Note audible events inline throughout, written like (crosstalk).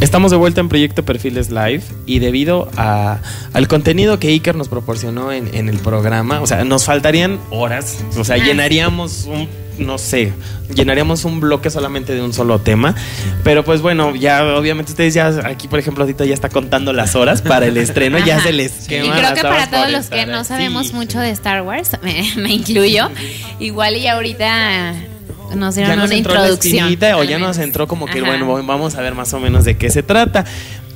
Estamos de vuelta en Proyecto Perfiles Live y debido a, al contenido que Iker nos proporcionó en, en el programa, o sea, nos faltarían horas, o sea, llenaríamos un, no sé, llenaríamos un bloque solamente de un solo tema, pero pues bueno, ya obviamente ustedes ya, aquí por ejemplo ahorita ya está contando las horas para el estreno, ya se les Y quema creo las que para todos los que no sabemos mucho de Star Wars, (laughs) me, me incluyo, igual y ahorita nos ya dieron nos una entró la introducción. o ya nos entró como que Ajá. bueno vamos a ver más o menos de qué se trata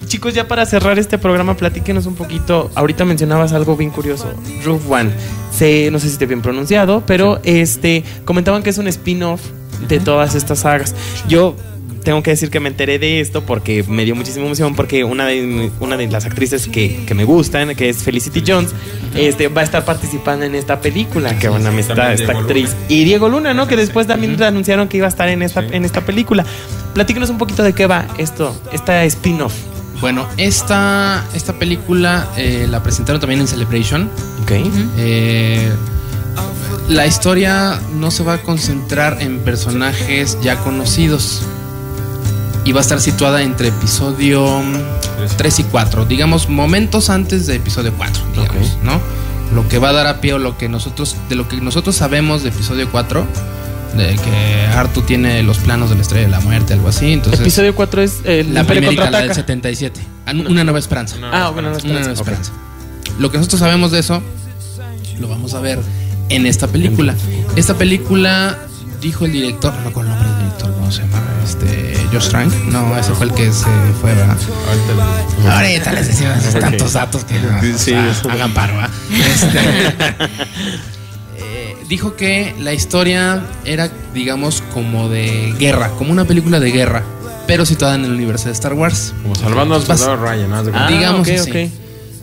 chicos ya para cerrar este programa platíquenos un poquito. Ahorita mencionabas algo bien curioso Roof One. Se no sé si esté bien pronunciado pero este comentaban que es un spin-off de todas estas sagas. Yo tengo que decir que me enteré de esto porque me dio muchísima emoción porque una de, una de las actrices que, que me gustan, que es Felicity Jones, este, va a estar participando en esta película, que bueno, esta Diego actriz. Y Diego Luna, ¿no? Que después también anunciaron que iba a estar en esta, en esta película. Platícanos un poquito de qué va esto, esta spin-off. Bueno, esta, esta película eh, la presentaron también en Celebration. Ok. Eh, la historia no se va a concentrar en personajes ya conocidos. Y va a estar situada entre episodio 3 y 4. Digamos, momentos antes de episodio 4, digamos, ¿no? Lo que va a dar a pie o lo que nosotros, de lo que nosotros sabemos de episodio 4, de que Artu tiene los planos de la estrella de la muerte, algo así. Entonces, Episodio 4 es el la primera, la del contraataca. 77. Ah, Una nueva esperanza. Ah, bueno, no, Una espera. nueva esperanza. Lo que nosotros sabemos de eso, lo vamos a ver en esta película. Esta película, dijo el director, no me acuerdo el nombre del director, ¿cómo se llama? Este, Josh Trank. No, ese fue el que se fue, ¿verdad? Ahorita les decimos tantos datos que o sea, hagan paro, ¿va? (laughs) Este, eh, dijo que la historia era, digamos, como de guerra, como una película de guerra, pero situada en el universo de Star Wars. Como salvando al soldado Ryan, ¿no? Ah, digamos ok, así. ok.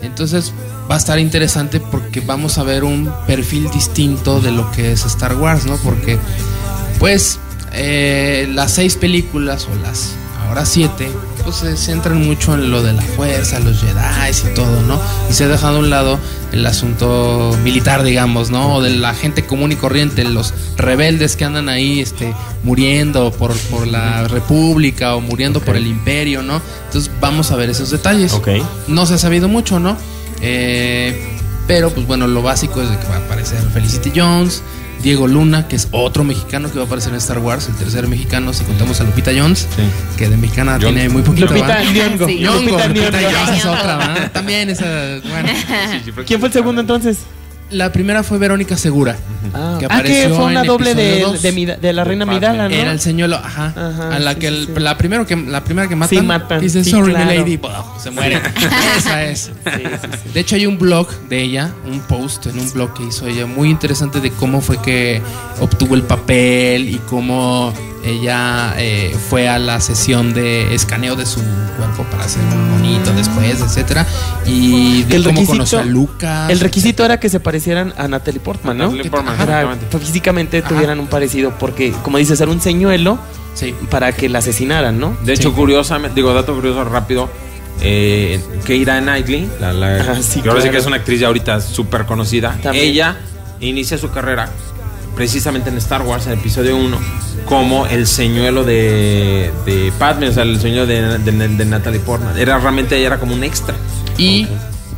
Entonces va a estar interesante porque vamos a ver un perfil distinto de lo que es Star Wars, ¿no? Porque, pues, eh, las seis películas o las ahora siete, pues se centran mucho en lo de la fuerza, los Jedi y todo, ¿no? Y se ha dejado a un lado el asunto militar, digamos, ¿no? O de la gente común y corriente, los rebeldes que andan ahí, este, muriendo por, por la república o muriendo por el imperio, ¿no? Entonces vamos a ver esos detalles. Ok. No se ha sabido mucho, ¿no? Eh, pero pues bueno, lo básico es de que va a aparecer Felicity Jones, Diego Luna, que es otro mexicano que va a aparecer en Star Wars, el tercer mexicano, si contamos a Lupita Jones, que de mexicana Jones. tiene muy poquito. Lupita. Nyong'o. Sí. Lupita Lupita Nyong'o. Jones es otra, ¿va? (laughs) También esa, bueno. ¿Quién fue el segundo entonces? La primera fue Verónica Segura. Ah, que ah, que apareció fue una en doble de, la reina Midala, ¿no? Era el señuelo, ajá. Ajá, a la sí, que el- sí. la primero que la primera que matan, Sí, matan. dice Sí, sorry claro. my lady, Bah, se muere. (laughs) Esa es. De hecho hay un blog de ella, un post en un blog que hizo ella muy interesante de cómo fue que obtuvo el papel y cómo ella eh, fue a la sesión de escaneo de su cuerpo para hacer un monito después, etcétera, y de El cómo requisito- conoció a Lucas. El requisito era que se parecieran a Natalie Portman, ¿no? Natalie Portman, Para- exactamente. físicamente Ajá. tuvieran un parecido, porque, como dices, era un señuelo Sí. para que la asesinaran, ¿no? De hecho, curiosamente, digo, dato curioso rápido. Eh, Keira Knightley, la, la- Ajá, sí, que ahora sí claro. que es una actriz ya ahorita súper conocida. También. Ella inicia su carrera precisamente en Star Wars, en el episodio 1, como el señuelo de, de Padme, o sea, el señuelo de, de, de Natalie Portman. Era realmente ella era como un extra. Y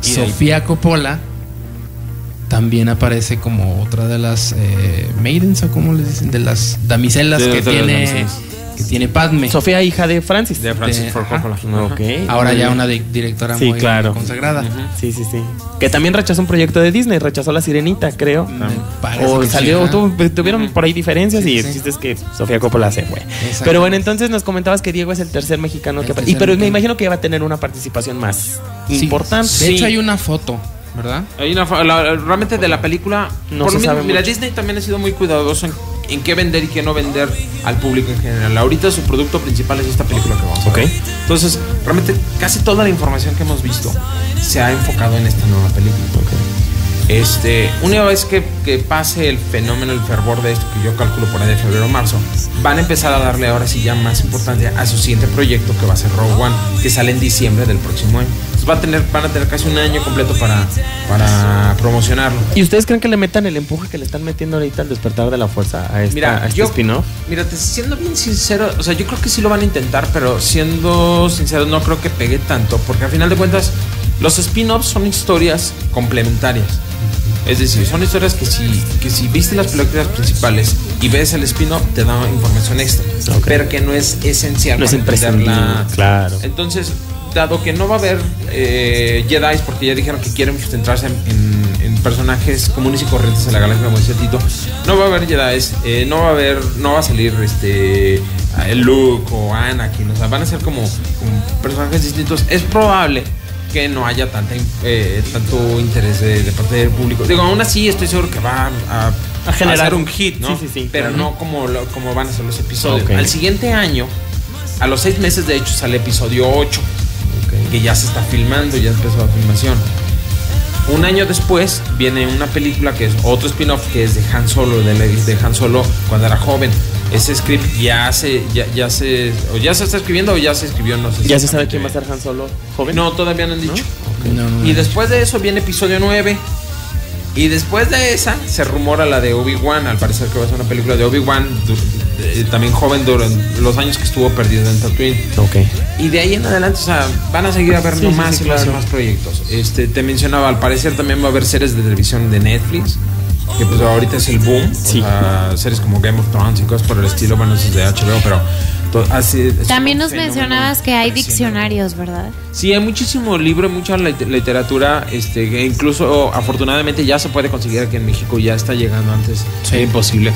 Sofía Coppola también aparece como otra de las eh, maidens o como les dicen, de las damiselas Sí, que las tiene damiselas. Que tiene Padme. Sofía, hija de Francis. De Francis De- Ford ajá. Coppola. Ok. Ahora ya una di- directora Sí, muy claro. consagrada. Sí, sí, sí. Que también rechazó un proyecto de Disney, rechazó La Sirenita, creo. O sí, salió, tuvieron por ahí diferencias Sí, y sí. el chiste es que Sofía Coppola se fue. Pero bueno, entonces nos comentabas que Diego es el tercer mexicano El que... tercer Y, pero me imagino que va a tener una participación más Sí. importante. De hecho hay una foto, ¿verdad? Hay una la- realmente de la película. No por se lo mismo, sabe mira, mucho. Disney también ha sido muy cuidadoso en, en qué vender y qué no vender al público en general. Ahorita su producto principal es esta película que vamos a ver. Entonces, realmente casi toda la información que hemos visto se ha enfocado en esta nueva película. Este, una vez que, que pase el fenómeno, el fervor de esto, que yo calculo por ahí de febrero o marzo, van a empezar a darle ahora sí ya más importancia a su siguiente proyecto que va a ser Rogue One, que sale en diciembre del próximo año. Va a tener, van a tener casi un año completo para, para promocionarlo. ¿Y ustedes creen que le metan el empuje que le están metiendo ahorita al despertar de la fuerza a, esta, Mira, a este spin-off? Mira, te siendo bien sincero, o sea, yo creo que sí lo van a intentar, pero siendo sincero, no creo que pegue tanto, porque al final de cuentas, los spin-offs son historias complementarias. Es decir, son historias que si, que si viste las películas principales y ves el spin-off, te da información extra, Ok. pero que no es esencial No es para entenderla. claro. Entonces, dado que no va a haber eh, Jedi, porque ya dijeron que quieren centrarse en, en- en personajes comunes y corrientes en la galaxia, como decía Tito, no va a haber Jedi, eh, no va a haber, no va a salir este eh, Luke o Anakin, o sea, van a ser como, como personajes distintos. Es probable que no haya tanta, eh, tanto interés de, de parte del público. Digo, aún así estoy seguro que va a, A generar un un- hit, ¿no? sí, sí, sí, Pero no como, lo- como van a ser los episodios. Al siguiente año, a los seis meses de hecho, sale episodio 8, que ya se está filmando, ya empezó la filmación. Un año después viene una película que es otro spin-off que es de Han Solo, de, de Han Solo cuando era joven. Ese script ya se, ya, ya se, o ya se está escribiendo o ya se escribió, no sé. ¿Ya se sabe quién va a ser Han Solo joven? No, todavía no han dicho. No, no, Y no. después de eso viene episodio 9. Y después de esa se rumora la de Obi-Wan. Al parecer que va a ser una película de Obi-Wan, también joven durante los años que estuvo perdido en Tatooine. Ok. Y de ahí en adelante, o sea, van a seguir habiendo Sí, sí, más sí, y más y claro. más proyectos. Este, te mencionaba, al parecer también va a haber series de televisión de Netflix. Que pues ahorita es el boom. Sí. O sea, series como Game of Thrones y cosas por el estilo. Bueno, eso es de HBO, pero. así- También nos mencionabas que hay diccionarios, ¿verdad? Sí, hay muchísimo libro, mucha lit- literatura, este, que incluso afortunadamente ya se puede conseguir aquí en México, ya está llegando antes, Sí. imposible.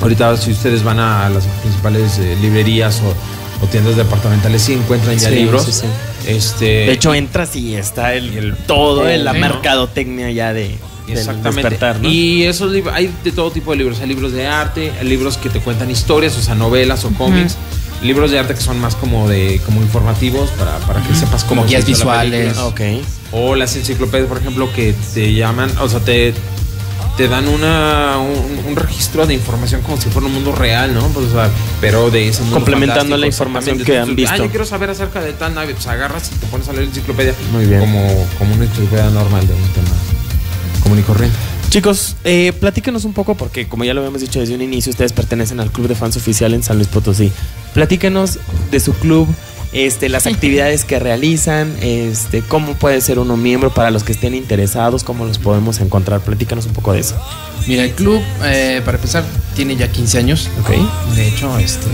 Ahorita si ustedes van a las principales eh, librerías o, o tiendas departamentales sí encuentran ya Sí, libros. sí, sí. Este, De hecho, entras y está el, el- todo en la mercadotecnia ya de Exactamente. despertar, ¿no? Y esos libros, hay de todo tipo de libros. Hay libros de arte, hay libros que te cuentan historias, o sea, novelas o cómics. Libros de arte que son más como de como informativos para, para que sepas cómo Como guías la visuales. película. Ok. O las enciclopedias, por ejemplo, que te llaman, o sea, te, te dan una, un, un registro de información como si fuera un mundo real, ¿no? Pues, o sea, pero de ese mundo Complementando la información que han Entonces, visto. Ah, yo quiero saber acerca de tal nave, pues agarras y te pones a leer la enciclopedia. Muy bien. Como, como una enciclopedia normal de un tema común y corriente. Chicos, eh, platíquenos un poco, porque como ya lo habíamos dicho desde un inicio, ustedes pertenecen al Club de Fans Oficial en San Luis Potosí. Platíquenos de su club, este, las actividades que realizan, este, cómo puede ser uno miembro para los que estén interesados, cómo los podemos encontrar. Platícanos un poco de eso. Mira, el club, eh, para empezar, tiene ya 15 años. Ok. De hecho, este.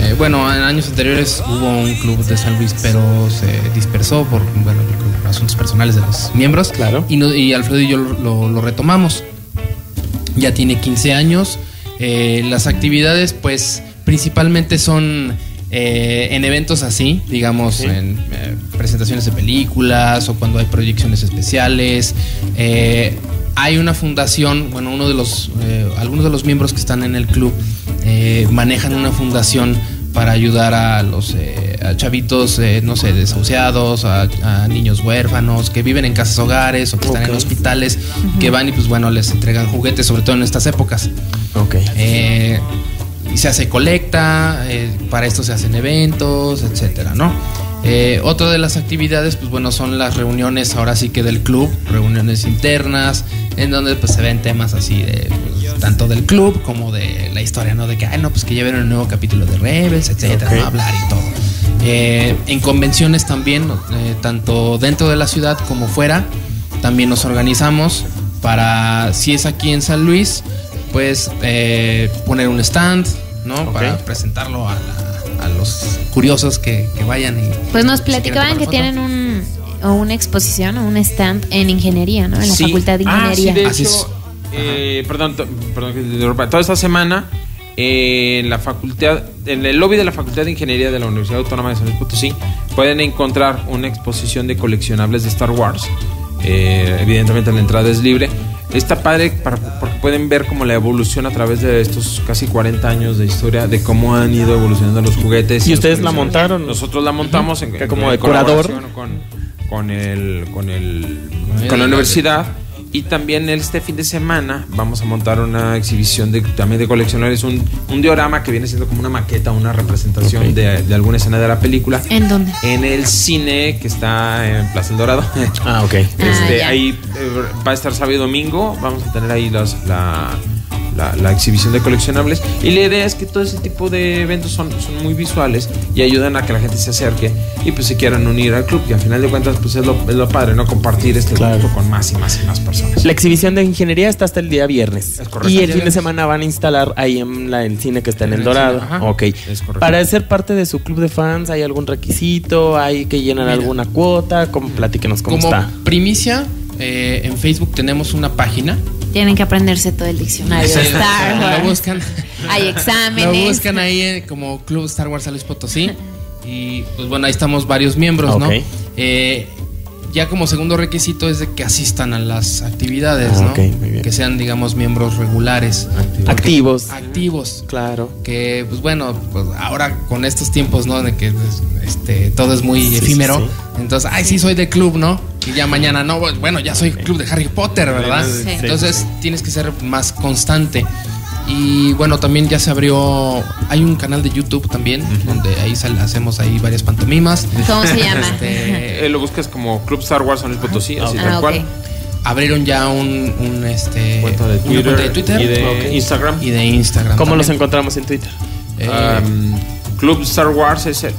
eh, bueno, en años anteriores hubo un club de San Luis, pero se dispersó por bueno, por asuntos personales de los miembros. Claro. Y, no- y Alfredo y yo lo, lo- lo retomamos. Ya tiene 15 años. Eh, las actividades, pues, principalmente son eh, en eventos así, digamos, Sí. en eh, presentaciones de películas o cuando hay proyecciones especiales. Eh, hay una fundación, bueno, uno de los, eh, algunos de los miembros que están en el club eh, manejan una fundación para ayudar a los eh, a chavitos, eh, no sé, desahuciados, a, a niños huérfanos que viven en casas hogares o que están en hospitales, que van y pues bueno, les entregan juguetes, sobre todo en estas épocas. Ok. Se hace colecta, eh, para esto se hacen eventos, etcétera, ¿no? Eh, otra de las actividades, pues bueno, son las reuniones ahora sí que del club, reuniones internas, en donde pues se ven temas así de pues, tanto del club como de la historia, ¿no? De que, ay, no, pues que ya vieron el nuevo capítulo de Rebels, etcétera. ¿no? Hablar y todo. Eh, en convenciones también, eh, tanto dentro de la ciudad como fuera, también nos organizamos para, si es aquí en San Luis, pues poner un stand, ¿no? Para presentarlo a, la- a los curiosos que, que vayan y... Pues nos platicaban que tienen un, o una exposición o un stand en ingeniería, ¿no? En la Sí. Facultad de Ah, sí, Ingeniería. de Así hecho, eh, perdón, perdón que te interrumpa. Toda esta semana eh, en la facultad, en el lobby de la Facultad de Ingeniería de la Universidad Autónoma de San Luis Potosí, pueden encontrar una exposición de coleccionables de Star Wars. Eh, evidentemente la entrada es libre. Está padre para- porque pueden ver como la evolución a través de estos casi 40 años de historia de cómo han ido evolucionando los juguetes. ¿Y ustedes la montaron? Nosotros la montamos en, como en decorador. colaboración con, con el con el Con con la universidad Y también este fin de semana vamos a montar una exhibición de, también de coleccionables, un, un diorama que viene siendo como una maqueta, una representación de, de alguna escena de la película. ¿En dónde? En el cine que está en Plaza El Dorado. Ah, ok. Este, ya. ahí eh, va a estar sábado y domingo. Vamos a tener ahí los- la, la- la exhibición de coleccionables. Y la idea es que todo ese tipo de eventos son, son muy visuales y ayudan a que la gente se acerque y pues se quieran unir al club. Y al final de cuentas, pues es lo, es lo padre, ¿no? Compartir este Claro. gusto con más y más y más personas. La exhibición de ingeniería está hasta el día viernes. Es correcto. Y el fin de semana van a instalar ahí en la, el cine que está en, En el el Dorado. cine, ajá. ok. Es correcto. Para ser parte de su club de fans, ¿hay algún requisito? ¿Hay que llenar Mira. alguna cuota? ¿Cómo, platíquenos cómo Como está. primicia, eh, en Facebook tenemos una página. Tienen que aprenderse todo el diccionario de Star Lo Wars. buscan. Hay Lo exámenes. buscan ahí como Club Star Wars San Luis Potosí. Y pues bueno, ahí estamos varios miembros. ¿no? Eh, ya como segundo requisito es de que asistan a las actividades, Ah, ¿no? ok, muy bien. Que sean, digamos, miembros regulares. Activos. Activos. Claro. Que, pues bueno, pues ahora con estos tiempos, ¿no? De que pues, este, todo es muy Sí, sí, efímero. sí. Entonces, ay, sí, soy de club, ¿no? Y ya mañana, no, bueno, ya soy club de Harry Potter, ¿verdad? Sí. Entonces, tienes que ser más constante. Y bueno, también ya se abrió, hay un canal de YouTube también, donde ahí sal- hacemos ahí varias pantomimas. ¿Cómo se llama? (laughs) Este, Eh, lo buscas como Club Star Wars San Luis Potosí, así Ah, tal cual. abrieron ya un, un, este, Cuenta de una Twitter, cuenta de Twitter y de. Instagram. Y de Instagram. ¿Cómo los encontramos en Twitter? Eh, Um, Club Star Wars es el-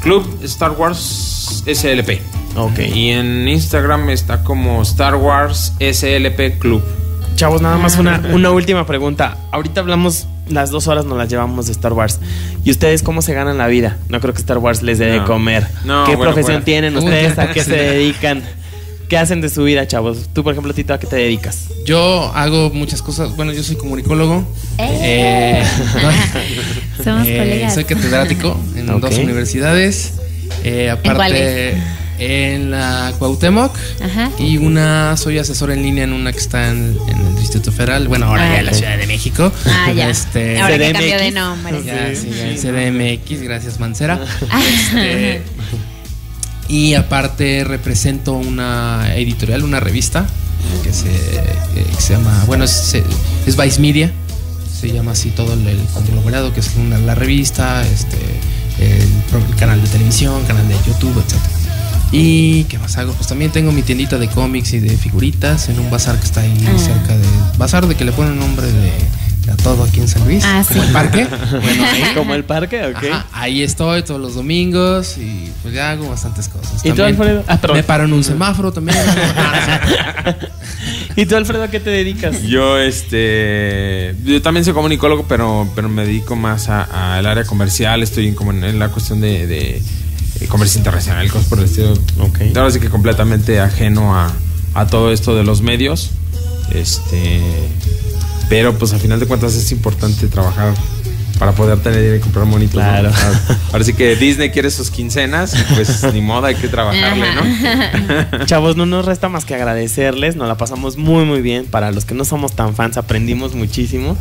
Club Star Wars SLP. Ok. Y en Instagram está como Star Wars SLP Club. Chavos, nada más una, (laughs) una última pregunta. Ahorita hablamos, las dos horas nos las llevamos de Star Wars. ¿Y ustedes cómo se ganan la vida? No creo que Star Wars les dé de comer. No, ¿Qué bueno, profesión fuera. tienen ustedes? ¿A qué se (laughs) dedican? ¿Qué hacen de su vida, chavos? Tú, por ejemplo, Tito, ¿a qué te dedicas? Yo hago muchas cosas. Bueno, yo soy comunicólogo. Eh. Eh, (laughs) Somos eh, colegas. soy catedrático en dos universidades. Eh, aparte, cuáles? En la Cuauhtémoc. Ajá. Y una, soy asesor en línea en una que está en, en el Distrito Federal. Bueno, ahora Ah, ya en la ok. Ciudad de México. Ah, ya. Este, Ahora que CDMX. cambió de nombre. ya, sí. sí, ya en CDMX, gracias Mancera. Ah. Este, y aparte represento una editorial, una revista que se, que se llama, bueno, es, es Vice Media, se llama así todo el, el conglomerado, que es una- la revista, este, el, canal de televisión, canal de YouTube, etc. Y qué más hago, pues también tengo mi tiendita de cómics y de figuritas en un bazar que está ahí Ah. cerca de bazar de que le ponen nombre de, a todo aquí en San Luis, Ah, como sí. el parque. (laughs) Bueno, ahí, ¿Como el parque? Ok. Ajá, ahí estoy todos los domingos y pues ya hago bastantes cosas. ¿Y tú, También Alfredo? Ah, me paro en un semáforo también. (laughs) (laughs) ¿Y tú, Alfredo, a qué te dedicas? Yo, este. Yo también soy comunicólogo, pero, pero me dedico más a- al área comercial. Estoy en, como en, en la cuestión de, de, comercio internacional, cosas por el estilo. Ok. Ahora sí que completamente ajeno a, a todo esto de los medios. Este. Pero, pues, al final de cuentas, es importante trabajar para poder tener dinero y comprar monitos. ¿no? Claro. Ahora- (laughs) Ahora sí que Disney quiere sus quincenas, pues (laughs) ni modo, hay que trabajarle, ¿no? (laughs) Chavos, no nos resta más que agradecerles. Nos la pasamos muy, muy bien. Para los que no somos tan fans, aprendimos muchísimo.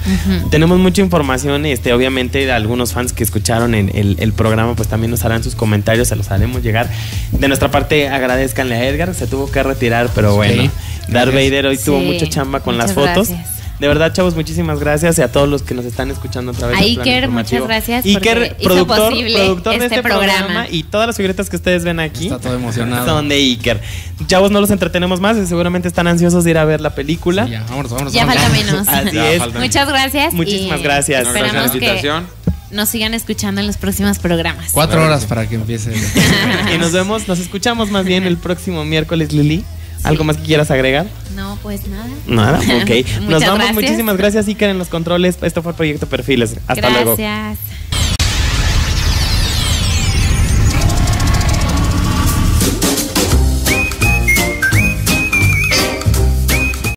Tenemos mucha información. Este, obviamente, algunos fans que escucharon en el, el programa, pues también nos harán sus comentarios. Se los haremos llegar. De nuestra parte, agradezcanle a Edgar. Se tuvo que retirar, pero bueno. Darth gracias. Vader hoy tuvo Sí, mucha chamba con las fotos. gracias. De verdad, chavos, muchísimas gracias. Y a todos los que nos están escuchando a través plan Iker, muchas gracias Iker, productor, productor de este este programa. programa. Y todas las figuritas que ustedes ven aquí Está todo emocionado. son de Iker. Chavos, no los entretenemos más. Seguramente están ansiosos de ir a ver la película. Sí, ya, vámonos, vámonos, Ya vámonos. falta menos. (laughs) Así Ya es. falta. Muchas gracias. Muchísimas y gracias. Gracias por Esperamos la que invitación. nos sigan escuchando en los próximos programas. Cuatro horas para que empiece. (laughs) Y nos vemos, nos escuchamos más bien el próximo miércoles, Lili. ¿Algo más que quieras agregar? No, pues nada. Nada, (laughs) ok. Nos vamos. gracias. Muchísimas gracias, Iker, en los controles. Esto fue Proyecto Perfiles. Hasta luego. Gracias.